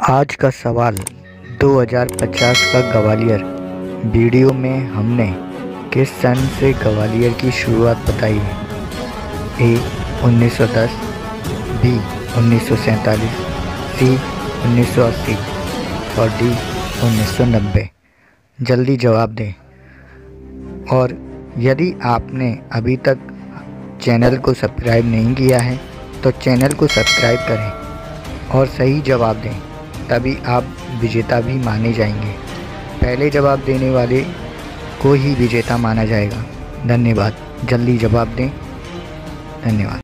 आज का सवाल 2050 का ग्वालियर। वीडियो में हमने किस सन से ग्वालियर की शुरुआत बताई है? ए 1910 बी 1947 सी 1980 और डी 1990 जल्दी जवाब दें। और यदि आपने अभी तक चैनल को सब्सक्राइब नहीं किया है तो चैनल को सब्सक्राइब करें और सही जवाब दें। तभी आप विजेता भी माने जाएँगे। पहले जवाब देने वाले को ही विजेता माना जाएगा। धन्यवाद। जल्दी जवाब दें। धन्यवाद।